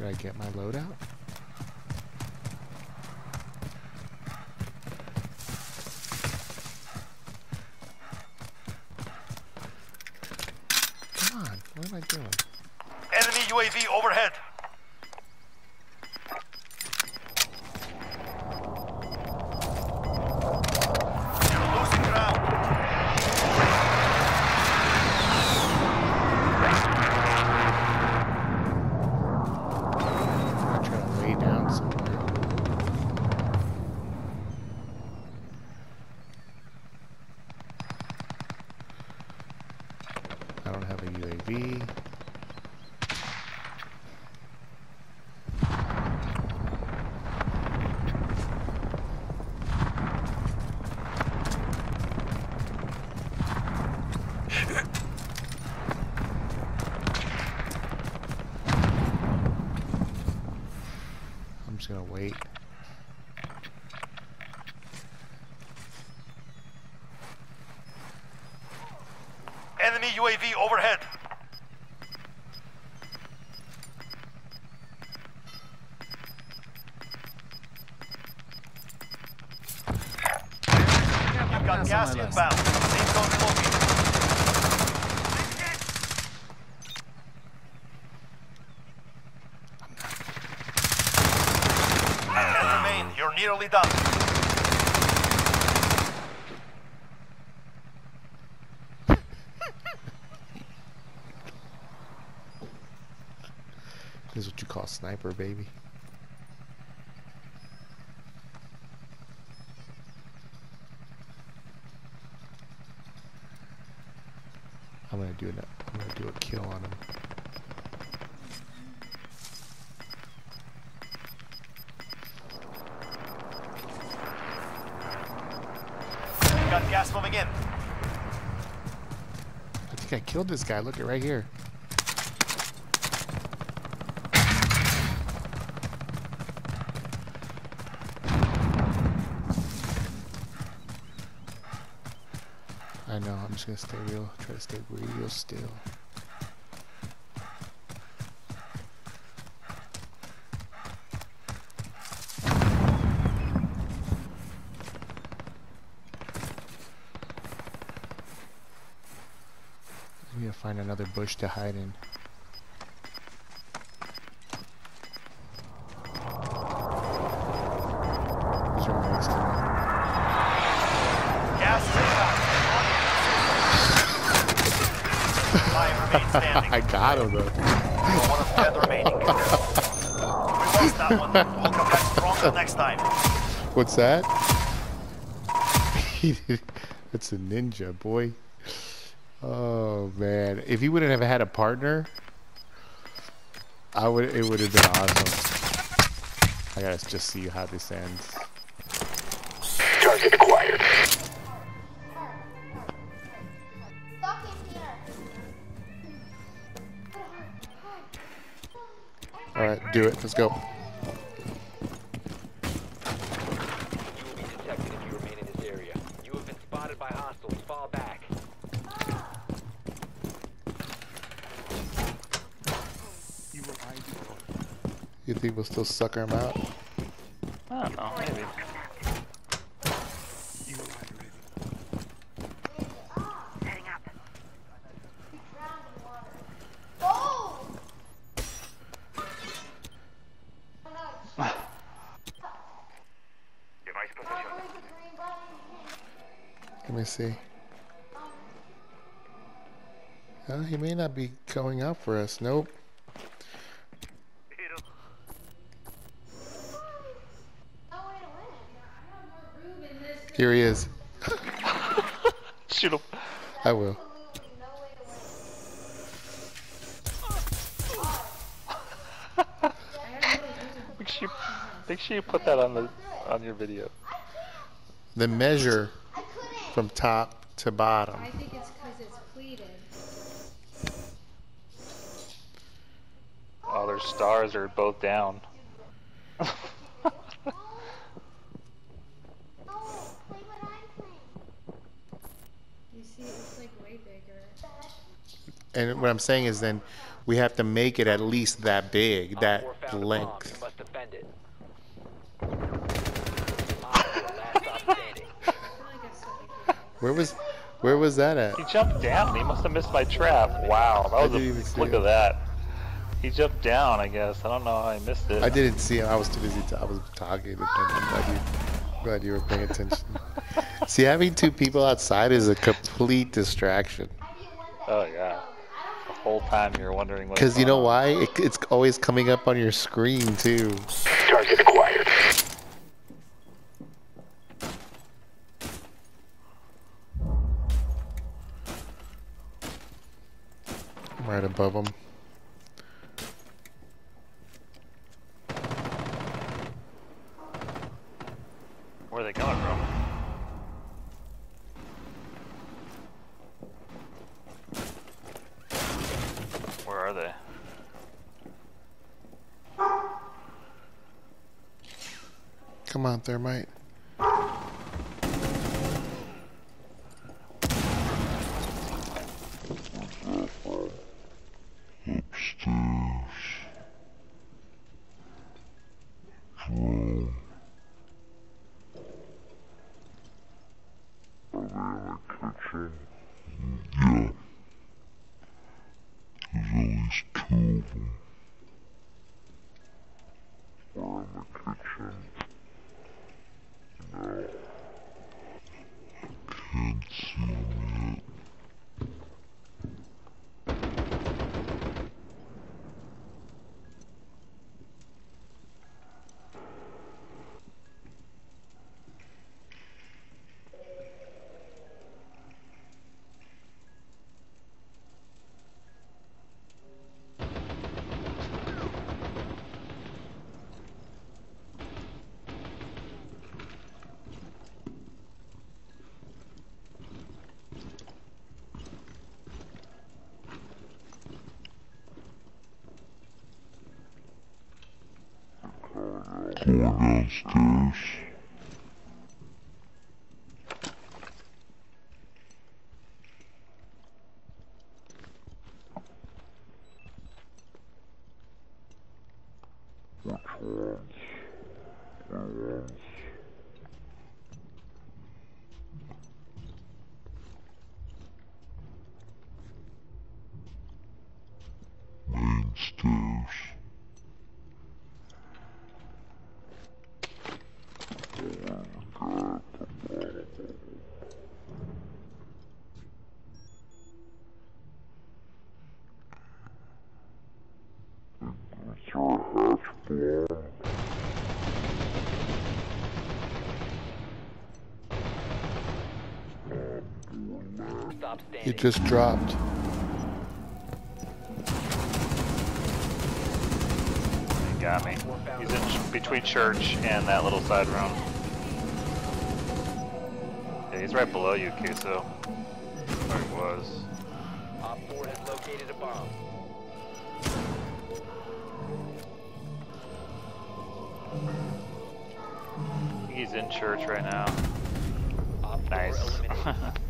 Should I get my loadout? Come on, what am I doing? Enemy UAV overhead. You're losing ground. I'm trying to lay down somewhere. I don't have a UAV. I'm just gonna wait. Enemy UAV overhead. You've got gas inbound. Safe zone. Ten remain. You're nearly done. Is what you call sniper, baby. I'm gonna do an, I'm gonna do a kill on him. Got gas moving in. I think I killed this guy. Look at right here. I know. I'm just gonna stay real. Try to stay real still. Need to find another bush to hide in. He's right next to me. Gas is inbound. Five remain standing. I got him though. One of ten remaining. we. We'll stronger next time. What's that? That's a ninja, boy. Oh man, if he wouldn't have had a partner, I would. It would have been awesome. I gotta just see how this ends. Spotted it. Let's go. You think we'll still sucker him out? I don't know, maybe. Me see. Uh, he may not be going out for us. Nope. Here he is. Shoot him. I will. Make sure, you, make sure you put that on the on your video. The measure from top to bottom. I think it's because it's pleated. Oh, their stars are both down. You see, it's like way bigger. And what I'm saying is then we have to make it at least that big, that four found a bomb. length. Where was where was that at? He jumped down. He must have missed my trap. Wow, that was a look at that. He jumped down. I guess. I don't know how I missed it. I didn't see him. I was too busy. To, I was talking. To him. I'm glad you, glad you were paying attention. see, having two people outside is a complete distraction. Oh yeah. The whole time you're wondering what. Because you know why? It, it's always coming up on your screen too. Right above them. Where are they coming from? Where are they? Come on, thermite. Or yeah. There's at least two of them. going downstairs. Which? Stop standing. It just dropped. He got me. He's in between church and that little side room. Yeah, he's right below you, Queso. Or he was. Op 4 has located a bomb. He's in church right now. Nice.